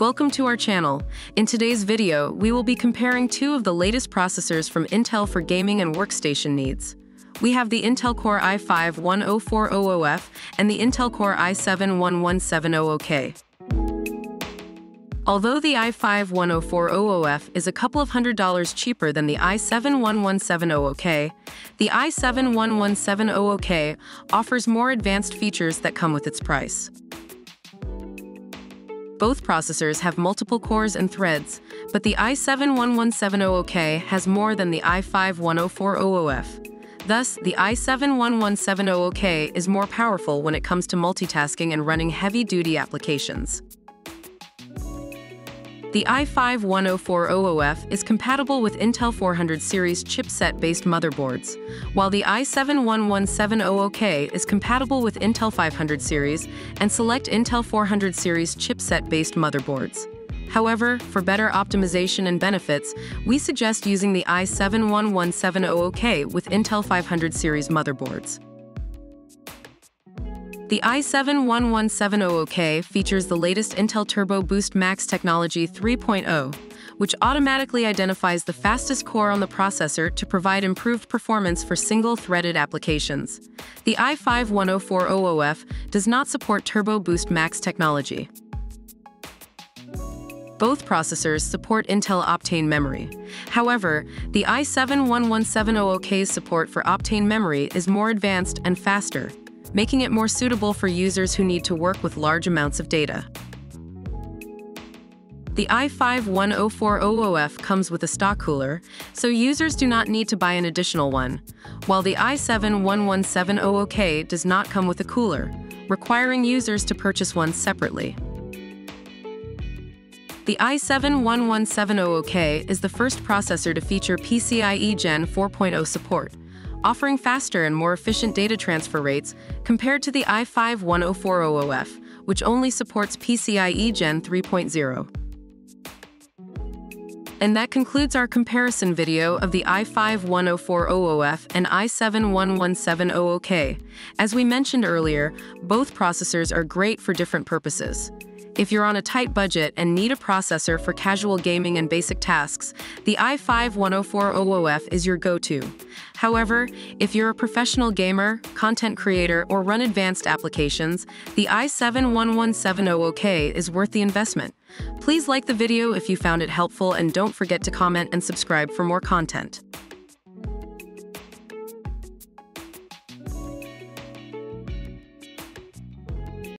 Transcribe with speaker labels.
Speaker 1: Welcome to our channel. In today's video, we will be comparing two of the latest processors from Intel for gaming and workstation needs. We have the Intel Core i5-10400F and the Intel Core i7-11700K. Although the i5-10400F is a couple of hundred dollars cheaper than the i7-11700K, the i7-11700K offers more advanced features that come with its price. Both processors have multiple cores and threads, but the i7-11700K has more than the i5-10400F. Thus, the i7-11700K is more powerful when it comes to multitasking and running heavy-duty applications. The i5-10400F is compatible with Intel 400 series chipset-based motherboards, while the i7-11700K is compatible with Intel 500 series and select Intel 400 series chipset-based motherboards. However, for better optimization and benefits, we suggest using the i7-11700K with Intel 500 series motherboards. The i7-11700K features the latest Intel Turbo Boost Max Technology 3.0, which automatically identifies the fastest core on the processor to provide improved performance for single-threaded applications. The i5-10400F does not support Turbo Boost Max technology. Both processors support Intel Optane memory. However, the i7-11700K's support for Optane memory is more advanced and faster, making it more suitable for users who need to work with large amounts of data. The i5-10400F comes with a stock cooler, so users do not need to buy an additional one, while the i7-11700K does not come with a cooler, requiring users to purchase one separately. The i7-11700K is the first processor to feature PCIe Gen 4.0 support, offering faster and more efficient data transfer rates compared to the i5-10400F, which only supports PCIe Gen 3.0. And that concludes our comparison video of the i5-10400F and i7-11700K. As we mentioned earlier, both processors are great for different purposes. If you're on a tight budget and need a processor for casual gaming and basic tasks, the i5-10400F is your go-to. However, if you're a professional gamer, content creator, or run advanced applications, the i7-11700K is worth the investment. Please like the video if you found it helpful and don't forget to comment and subscribe for more content.